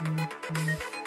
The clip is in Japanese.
うん。